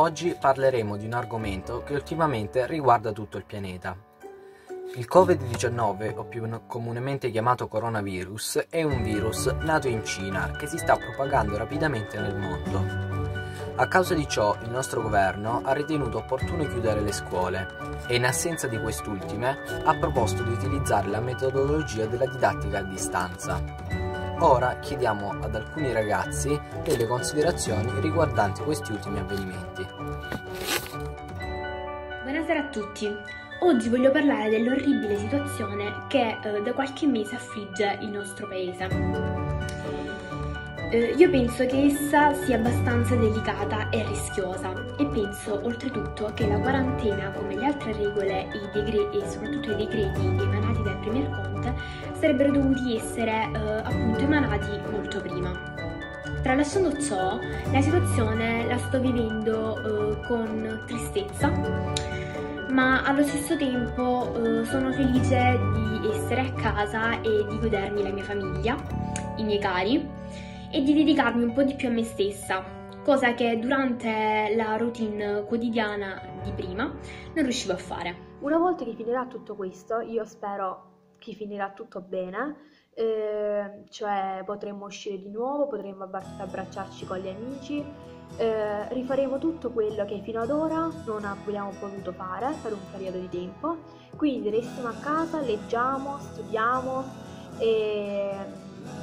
Oggi parleremo di un argomento che ultimamente riguarda tutto il pianeta. Il Covid-19, o più comunemente chiamato coronavirus, è un virus nato in Cina che si sta propagando rapidamente nel mondo. A causa di ciò il nostro governo ha ritenuto opportuno chiudere le scuole e in assenza di quest'ultime ha proposto di utilizzare la metodologia della didattica a distanza. Ora chiediamo ad alcuni ragazzi delle considerazioni riguardanti questi ultimi avvenimenti. Buonasera a tutti. Oggi voglio parlare dell'orribile situazione che eh, da qualche mese affligge il nostro paese. Eh, io penso che essa sia abbastanza delicata e rischiosa e penso oltretutto che la quarantena, come le altre regole i decreti, e soprattutto i decreti emanati dal Premier Conte, sarebbero dovuti essere eh, appunto emanati molto prima. Tralasciando ciò, la situazione la sto vivendo eh, con tristezza, ma allo stesso tempo eh, sono felice di essere a casa e di godermi la mia famiglia, i miei cari e di dedicarmi un po' di più a me stessa, cosa che durante la routine quotidiana di prima non riuscivo a fare. Una volta che finirà tutto questo, io spero che finirà tutto bene, eh, cioè potremo uscire di nuovo, potremo abbracciarci con gli amici, eh, rifaremo tutto quello che fino ad ora non abbiamo potuto fare per un periodo di tempo, quindi restiamo a casa, leggiamo, studiamo e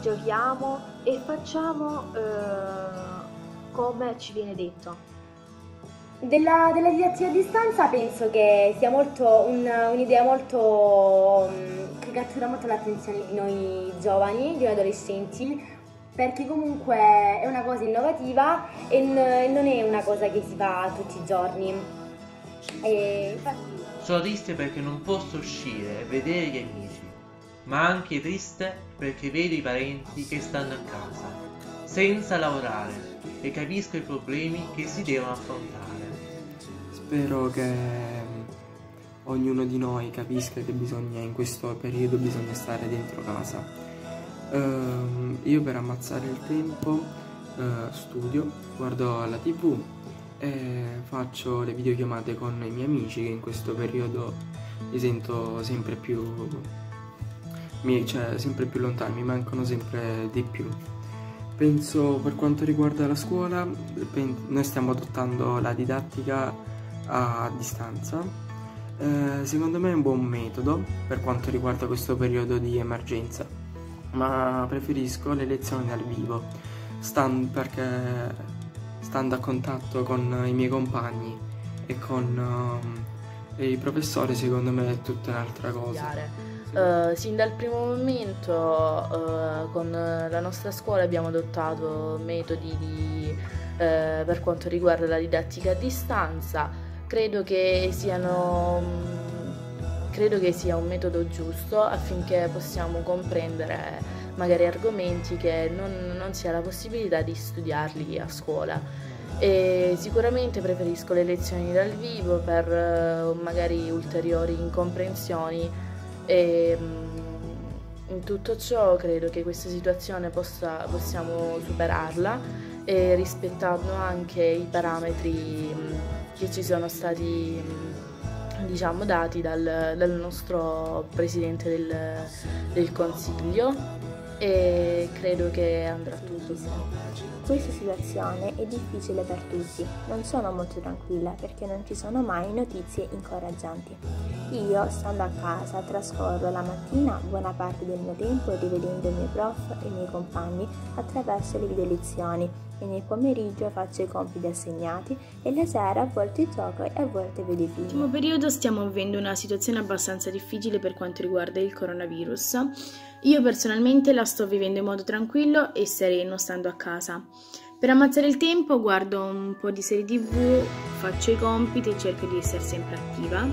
giochiamo e facciamo eh, come ci viene detto. Della, della, didattica a distanza penso che sia molto un, un'idea molto mm, che cattura molto l'attenzione di noi giovani, di noi adolescenti, perché comunque è una cosa innovativa e n- non è una cosa che si fa tutti i giorni. E. Sono triste perché non posso uscire e vedere gli amici ma anche triste perché vedo i parenti che stanno a casa, senza lavorare, e capisco i problemi che si devono affrontare. Spero che mm, ognuno di noi capisca che bisogna in questo periodo bisogna stare dentro casa. Uh, io per ammazzare il tempo uh, studio, guardo la tv e faccio le videochiamate con i miei amici che in questo periodo li sento sempre più mi, cioè, sempre più lontani, mi mancano sempre di più. Penso per quanto riguarda la scuola, noi stiamo adottando la didattica a distanza. Eh, secondo me è un buon metodo per quanto riguarda questo periodo di emergenza, ma preferisco le lezioni dal vivo, stand, perché stando a contatto con i miei compagni e con uh, i professori secondo me è tutta un'altra cosa. Uh, sin dal primo momento uh, con la nostra scuola abbiamo adottato metodi di, uh, per quanto riguarda la didattica a distanza. Credo che, siano, um, credo che sia un metodo giusto affinché possiamo comprendere magari argomenti che non, non si ha la possibilità di studiarli a scuola. E sicuramente preferisco le lezioni dal vivo per magari ulteriori incomprensioni e mm, in tutto ciò credo che questa situazione possa, possiamo superarla rispettando anche i parametri mm, che ci sono stati mm, diciamo, dati dal, dal nostro Presidente del, del Consiglio e credo che andrà tutto bene. Questa situazione è difficile per tutti, non sono molto tranquilla perché non ci sono mai notizie incoraggianti. Io, stando a casa, trascorro la mattina buona parte del mio tempo rivedendo i miei prof e i miei compagni attraverso le video lezioni e nel pomeriggio faccio i compiti assegnati e la sera a volte gioco e a volte vedo i film. Nell'ultimo periodo stiamo vivendo una situazione abbastanza difficile per quanto riguarda il coronavirus. Io personalmente la sto vivendo in modo tranquillo e sereno stando a casa. Per ammazzare il tempo guardo un po' di serie tv, faccio i compiti e cerco di essere sempre attiva.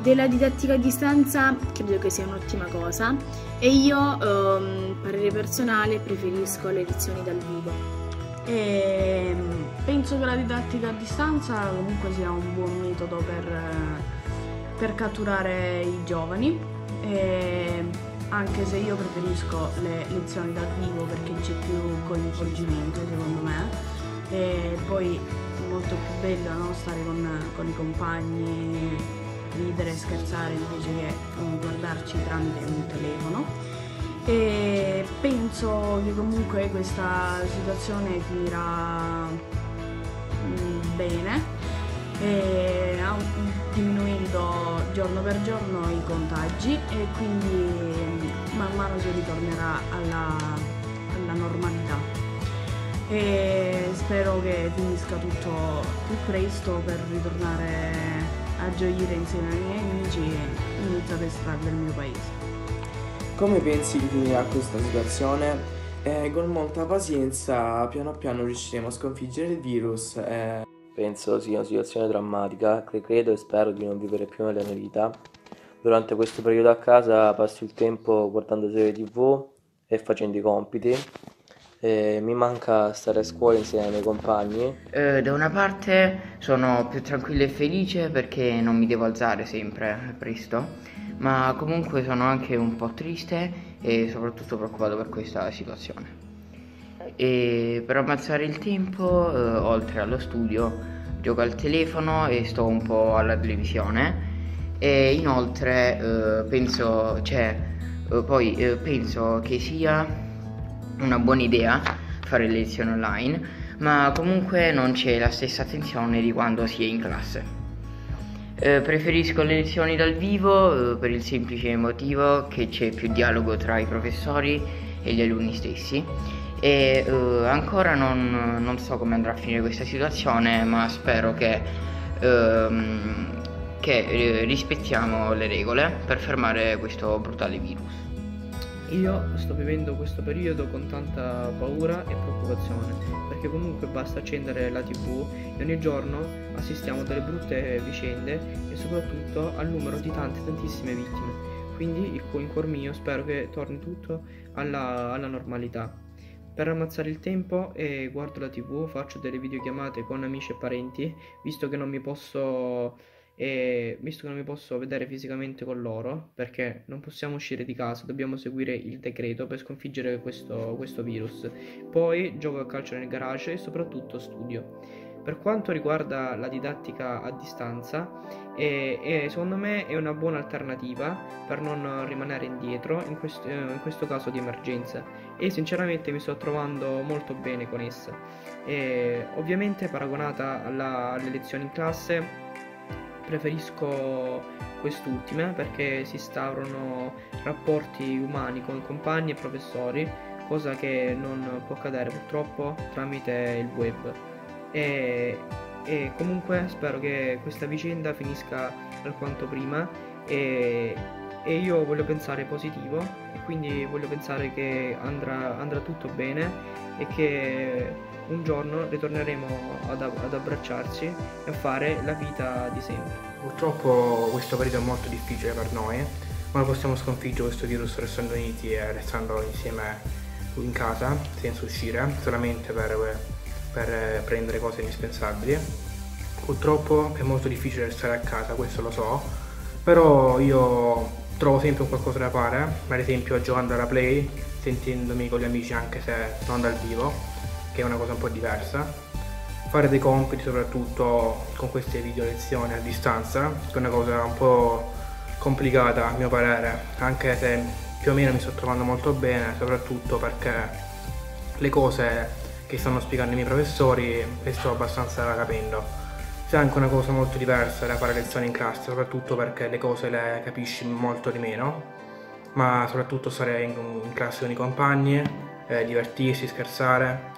Della didattica a distanza credo che sia un'ottima cosa e io, um, parere personale, preferisco le lezioni dal vivo. E ehm, penso che la didattica a distanza comunque sia un buon metodo per, per catturare i giovani, e anche se io preferisco le lezioni dal vivo perché c'è più coinvolgimento secondo me. E poi molto più bella, no? stare con, con, i compagni, ridere e scherzare invece che um, guardarci tramite un telefono. E penso che comunque questa situazione finirà um, bene e diminuendo giorno per giorno i contagi e quindi man mano si ritornerà alla, alla normalità e spero che finisca tutto più presto per ritornare a gioire insieme ai miei amici e iniziare a estrarre il mio paese. Come pensi che finirà questa situazione? Eh, con molta pazienza piano piano riusciremo a sconfiggere il virus. Eh. Penso sia una situazione drammatica credo e spero di non vivere più nella mia vita. Durante questo periodo a casa passo il tempo guardando serie tv e facendo i compiti eh, mi manca stare a scuola insieme ai miei compagni. Eh, da una parte sono più tranquillo e felice perché non mi devo alzare sempre presto, ma comunque sono anche un po' triste e soprattutto preoccupato per questa situazione. E per ammazzare il tempo, eh, oltre allo studio, gioco al telefono e sto un po' alla televisione e inoltre eh, penso, cioè, eh, poi eh, penso che sia una buona idea fare le lezioni online, ma comunque non c'è la stessa attenzione di quando si è in classe. Eh, preferisco le lezioni dal vivo eh, per il semplice motivo che c'è più dialogo tra i professori e gli alunni stessi e eh, ancora non, non, so come andrà a finire questa situazione ma spero che, ehm, che eh, rispettiamo le regole per fermare questo brutale virus. Io sto vivendo questo periodo con tanta paura e preoccupazione, perché comunque basta accendere la tv e ogni giorno assistiamo a delle brutte vicende e soprattutto al numero di tante tantissime vittime. Quindi in cuor mio spero che torni tutto alla, alla normalità. Per ammazzare il tempo e guardo la tv, faccio delle videochiamate con amici e parenti, visto che non mi posso e visto che non mi posso vedere fisicamente con loro perché non possiamo uscire di casa dobbiamo seguire il decreto per sconfiggere questo, questo virus. Poi gioco a calcio nel garage e soprattutto studio. Per quanto riguarda la didattica a distanza è, è, secondo me è una buona alternativa per non rimanere indietro in questo, in questo caso di emergenza e sinceramente mi sto trovando molto bene con essa e, ovviamente paragonata alla, alle lezioni in classe preferisco quest'ultima perché si instaurano rapporti umani con compagni e professori, cosa che non può accadere purtroppo tramite il web. E, e comunque spero che questa vicenda finisca alquanto prima e, e, io voglio pensare positivo e quindi voglio pensare che andrà, andrà tutto bene e che un giorno ritorneremo ad, ad abbracciarci e a fare la vita di sempre. Purtroppo questo periodo è molto difficile per noi, ma possiamo sconfiggere questo virus restando uniti e restando insieme in casa senza uscire, solamente per, per prendere cose indispensabili. Purtroppo è molto difficile restare a casa, questo lo so, però io trovo sempre un qualcosa da fare, ad esempio giocando alla play, sentendomi con gli amici anche se non dal vivo che è una cosa un po' diversa. Fare dei compiti soprattutto con queste video lezioni a distanza, che è una cosa un po' complicata a mio parere, anche se più o meno mi sto trovando molto bene, soprattutto perché le cose che stanno spiegando i miei professori le sto abbastanza capendo. C'è anche una cosa molto diversa da fare lezioni in classe, soprattutto perché le cose le capisci molto di meno, ma soprattutto stare in, in classe con i compagni, eh, divertirsi, scherzare,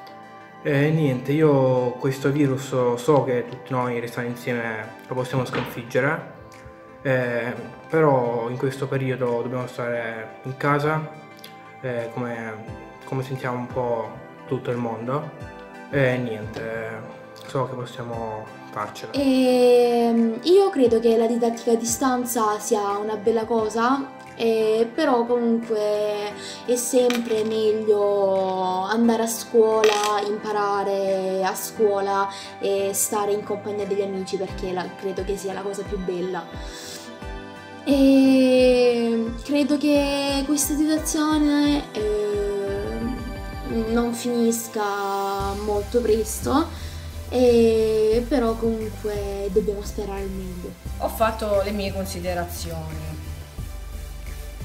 e niente, io questo virus so che tutti noi restando insieme lo possiamo sconfiggere, eh, però in questo periodo dobbiamo stare in casa, eh, come, come, sentiamo un po' tutto il mondo, e niente, so che possiamo farcela. E ehm, io credo che la didattica a distanza sia una bella cosa eh, però comunque è sempre meglio andare a scuola, imparare a scuola e stare in compagnia degli amici perché la, credo che sia la cosa più bella. E credo che questa situazione eh, non finisca molto presto e però comunque dobbiamo sperare il meglio. Ho fatto le mie considerazioni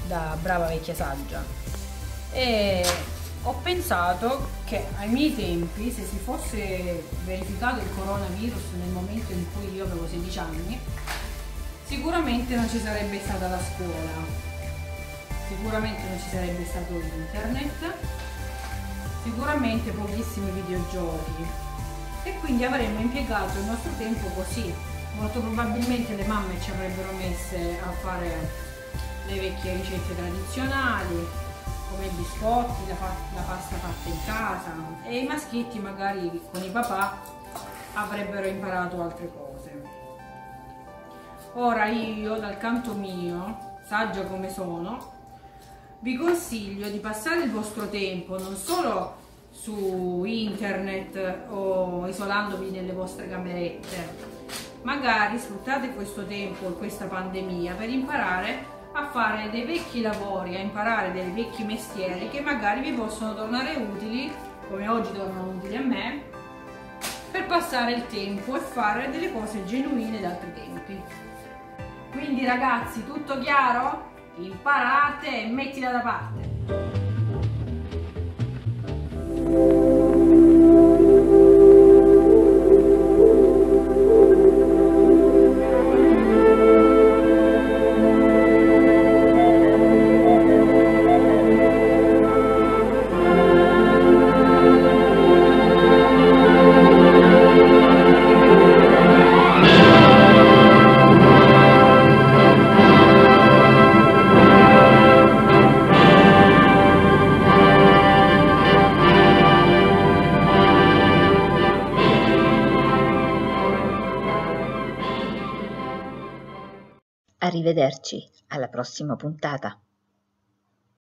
da brava vecchia saggia. E ho pensato che ai miei tempi se si fosse verificato il coronavirus nel momento in cui io avevo 16 anni sicuramente non ci sarebbe stata la scuola. Sicuramente non ci sarebbe stato internet. Sicuramente pochissimi videogiochi e quindi avremmo impiegato il nostro tempo così molto probabilmente le mamme ci avrebbero messe a fare le vecchie ricette tradizionali come i biscotti, la, la pasta fatta in casa e i maschietti magari con i papà avrebbero imparato altre cose. Ora io dal canto mio, saggia come sono, vi consiglio di passare il vostro tempo non solo su internet o isolandovi nelle vostre camerette, magari sfruttate questo tempo, questa pandemia per imparare a fare dei vecchi lavori, a imparare dei vecchi mestieri che magari vi possono tornare utili, come oggi tornano utili a me, per passare il tempo e fare delle cose genuine da altri tempi. Quindi ragazzi, tutto chiaro? Imparate e mettila da parte. Arrivederci, alla prossima puntata.